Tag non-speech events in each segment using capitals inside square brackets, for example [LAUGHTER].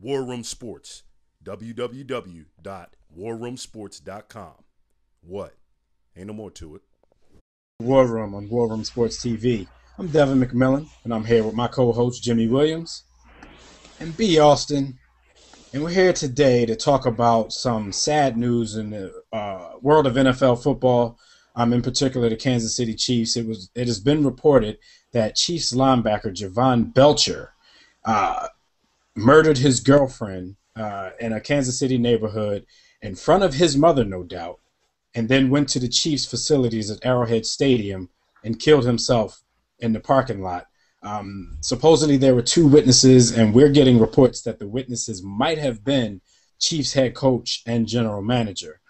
War Room Sports. www.warroomsports.com. What? Ain't no more to it. War Room on War Room Sports TV. I'm Devin McMillan, and I'm here with my co-host Jimmy Williams and B. Austin, and we're here today to talk about some sad news in the uh, world of NFL football. Um, in particular, the Kansas City Chiefs. It was it has been reported that Chiefs linebacker Jovan Belcher uh, murdered his girlfriend uh, in a Kansas City neighborhood in front of his mother, no doubt, and then went to the Chiefs facilities at Arrowhead Stadium and killed himself in the parking lot. Um, supposedly there were two witnesses, and we're getting reports that the witnesses might have been Chiefs head coach and general manager.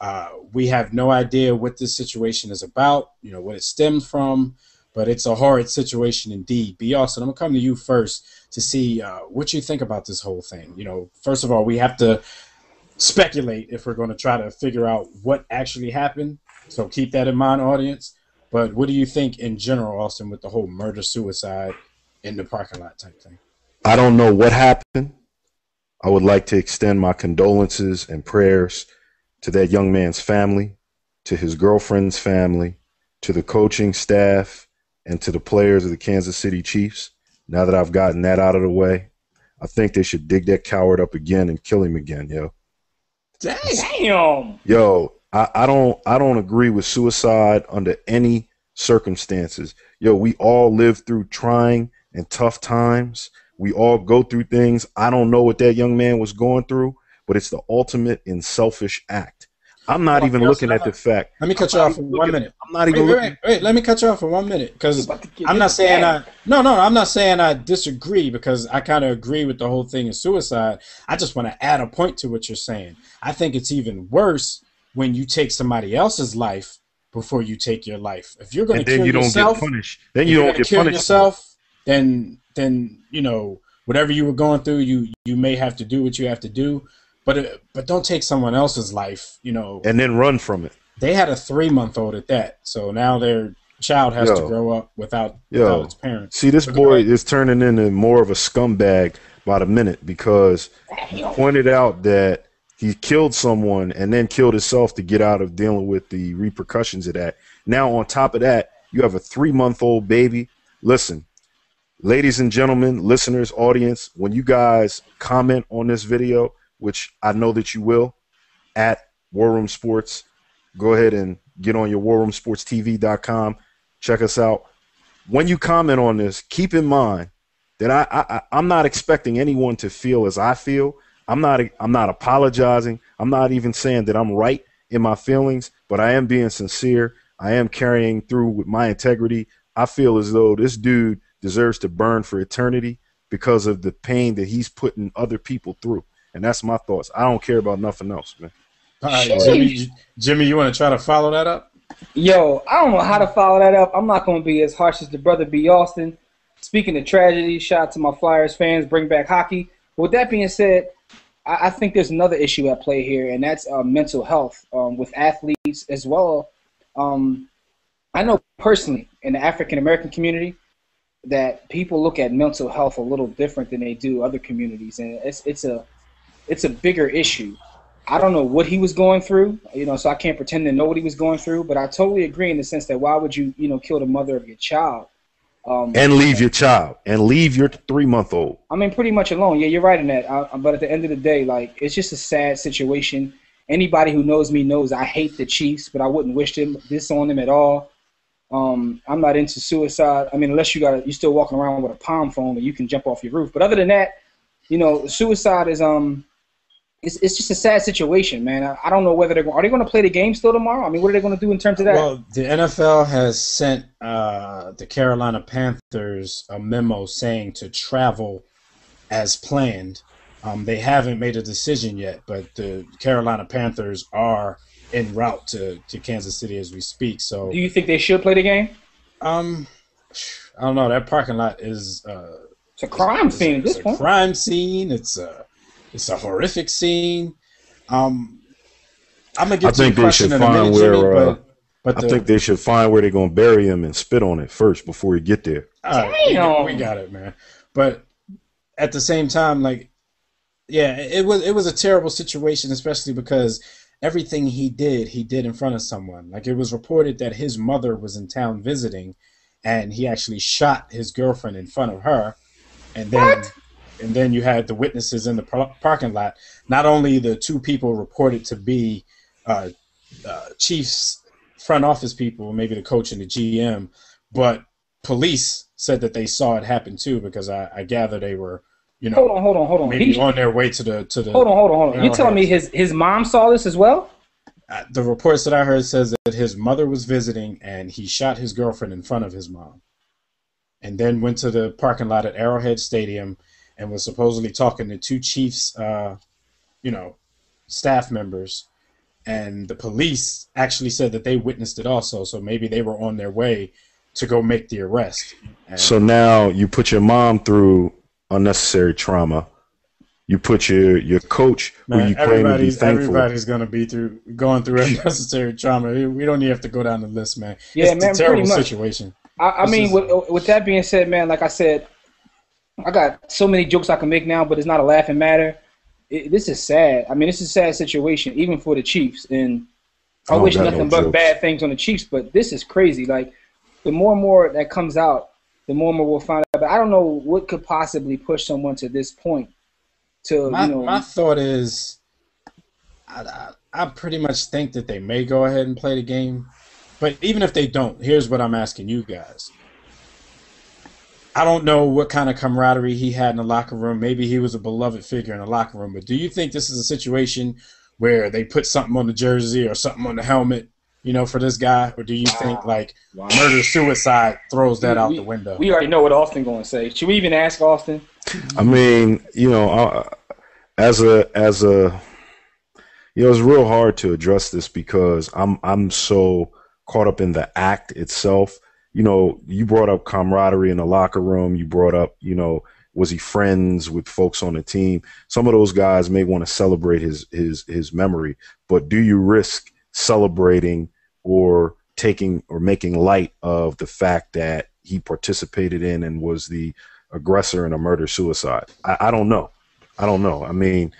Uh, we have no idea what this situation is about, you know, what it stemmed from, but it's a horrid situation indeed. B. Austin, I'm gonna come to you first to see uh, what you think about this whole thing. You know, first of all, we have to speculate if we're going to try to figure out what actually happened. So keep that in mind, audience. But what do you think in general, Austin, with the whole murder suicide in the parking lot type thing? I don't know what happened. I would like to extend my condolences and prayers to that young man's family, to his girlfriend's family, to the coaching staff, and to the players of the Kansas City Chiefs. Now that I've gotten that out of the way, I think they should dig that coward up again and kill him again, yo. Damn. Yo, I, I don't I don't agree with suicide under any circumstances. Yo, we all live through trying and tough times. We all go through things. I don't know what that young man was going through, but it's the ultimate in selfish act. I'm not even looking at the fact. Let me cut you off for one minute. I'm not even wait, looking. wait, wait, let me cut you off for one minute because About to get I'm not saying I that. no no I'm not saying I disagree because I kind of agree with the whole thing of suicide. I just want to add a point to what you're saying. I think it's even worse when you take somebody else's life before you take your life. If you're going And to then kill you don't yourself, get punished. Then you don't get kill punished. yourself, then then you know whatever you were going through, you you may have to do what you have to do, but uh, but don't take someone else's life. You know, and then run from it. they had a three month old at that, so now their child has to grow up without Yo. without its parents. See, this boy is turning into more of a scumbag by the minute because he pointed out that he killed someone and then killed himself to get out of dealing with the repercussions of that. Now, on top of that, you have a three month old baby. Listen, ladies and gentlemen, listeners, audience, when you guys comment on this video, which I know that you will, at War Room Sports, go ahead and get on your warroomsportstv.com. Check us out. When you comment on this, keep in mind that I, I I'm not expecting anyone to feel as I feel. I'm not I'm not apologizing. I'm not even saying that I'm right in my feelings, but I am being sincere. I am carrying through with my integrity. I feel as though this dude deserves to burn for eternity because of the pain that he's putting other people through. And that's my thoughts. I don't care about nothing else, man. All right, Jimmy, Jimmy, you want to try to follow that up? Yo, I don't know how to follow that up. I'm not going to be as harsh as the brother B. Austin. Speaking of tragedy, shout out to my Flyers fans, bring back hockey. With that being said, I, I think there's another issue at play here, and that's uh, mental health um, with athletes as well. Um, I know personally in the African American community that people look at mental health a little different than they do other communities, and it's it's a it's a bigger issue. I don't know what he was going through, you know, so I can't pretend to know what he was going through, but I totally agree in the sense that why would you, you know, kill the mother of your child? Um, And leave your child and leave your three month old. I mean, pretty much alone. Yeah, you're right in that. I, but at the end of the day, like, it's just a sad situation. Anybody who knows me knows I hate the Chiefs, but I wouldn't wish them this on them at all. Um, I'm not into suicide. I mean, unless you got you still walking around with a palm phone and you can jump off your roof. But other than that, you know, suicide is um, it's, it's just a sad situation, man. I, I don't know whether they're going. Are they going to play the game still tomorrow? I mean, what are they going to do in terms of that? Well, the NFL has sent uh, the Carolina Panthers a memo saying to travel as planned. Um, they haven't made a decision yet, but the Carolina Panthers are en route to, to Kansas City as we speak. So, do you think they should play the game? um, I don't know. That parking lot is uh, It's a crime it's, scene at it's this a point. crime scene. It's a it's a horrific scene. Um, I'm gonna I get to think your they should question in a find minute, Jimmy, where, uh, but but I the, think they should find where they're gonna bury him and spit on it first before you get there. All right, we, got, Damn. we got it, man. But at the same time, like Yeah, it was it was a terrible situation, especially because everything he did, he did in front of someone. Like it was reported that his mother was in town visiting, and he actually shot his girlfriend in front of her, and then What? And then you had the witnesses in the par- parking lot. Not only the two people reported to be uh, uh, Chiefs front office people, maybe the coach and the GM, but police said that they saw it happen too because I, I gather they were, you know, Hold on, hold on, hold on. maybe He- on their way to the to the. hold on, hold on, hold on. You're telling me his his mom saw this as well? Uh, the reports that I heard says that his mother was visiting and he shot his girlfriend in front of his mom, and then went to the parking lot at Arrowhead Stadium and was supposedly talking to two Chiefs, uh, you know, staff members, and the police actually said that they witnessed it also. So maybe they were on their way to go make the arrest. And So now you put your mom through unnecessary trauma. You put your your coach, who you claim to be everybody's thankful. everybody's gonna be through going through [LAUGHS] unnecessary trauma. We don't even have to go down the list, man. Yeah, it's man, a terrible pretty much. situation. I, I mean, is- with, with that being said, man, like I said, I got so many jokes I can make now, but it's not a laughing matter. It, this is sad. I mean, this is a sad situation, even for the Chiefs. And I, I wish nothing no but jokes. bad things on the Chiefs, but this is crazy. Like, the more and more that comes out, the more and more we'll find out. But I don't know what could possibly push someone to this point. To My, you know, my thought is, I, I, I pretty much think that they may go ahead and play the game, but even if they don't, here's what I'm asking you guys. I don't know what kind of camaraderie he had in the locker room. Maybe he was a beloved figure in the locker room, but do you think this is a situation where they put something on the jersey or something on the helmet, you know, for this guy, or do you think like murder suicide throws that out the window? we already know what Austin going to say. Should we even ask Austin? I mean, you know, uh, as a as a you know, it's real hard to address this because I'm I'm so caught up in the act itself. You know, you brought up camaraderie in the locker room. You brought up, you know, was he friends with folks on the team? Some of those guys may want to celebrate his his his memory, but do you risk celebrating or taking or making light of the fact that he participated in and was the aggressor in a murder suicide? I, I don't know. I don't know. I mean,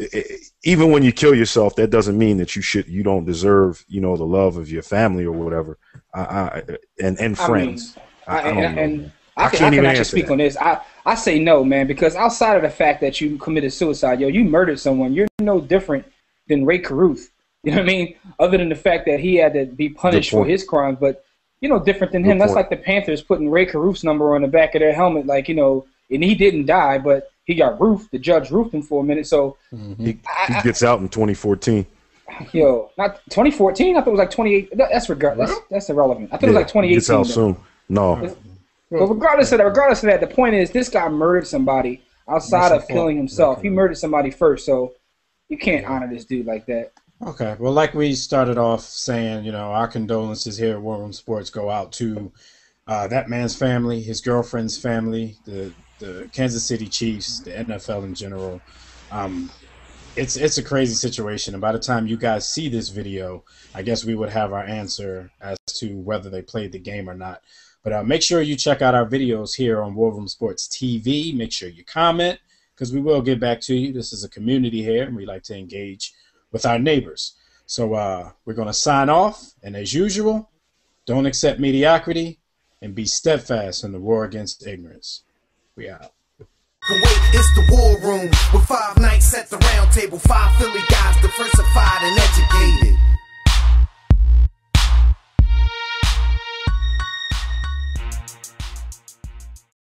i- i- even when you kill yourself, that doesn't mean that you should you don't deserve you know the love of your family or whatever. I, I and and I friends. mean, I, I, and, don't know. and man. I, I can, can't I can even actually speak that. on this. I, I say no, man, because outside of the fact that you committed suicide, yo, you murdered someone. You're no different than Rae Carruth. [LAUGHS] You know what I mean? Other than the fact that he had to be punished for his crimes, but you're no different than Good him. That's like the Panthers putting Rae Carruth's number on the back of their helmet, like you know, and he didn't die, but he got roofed. The judge roofed him for a minute. So, mm-hmm. He, I- he gets out in 2014. Yo, not 2014. I thought it was like 28. That's regard. That's, that's irrelevant. I thought it was like 2018. He gets out though. soon. No, But regardless of that, regardless of that, the point is this guy murdered somebody outside That's of killing fault. himself. He murdered somebody first, so you can't honor this dude like that. Okay. Well, like we started off saying, you know, our condolences here at War Room Sports go out to uh, that man's family, his girlfriend's family, the the Kansas City Chiefs, the NFL in general. Um, it's it's a crazy situation, and by the time you guys see this video, I guess we would have our answer as to whether they played the game or not. But uh, make sure you check out our videos here on War Room Sports TV. Make sure you comment because we will get back to you. This is a community here, and we like to engage with our neighbors. So uh, we're going to sign off, and as usual, don't accept mediocrity and be steadfast in the war against ignorance. We out. It's the war room. With five nights at the round table, five Philly guys diversified and educated.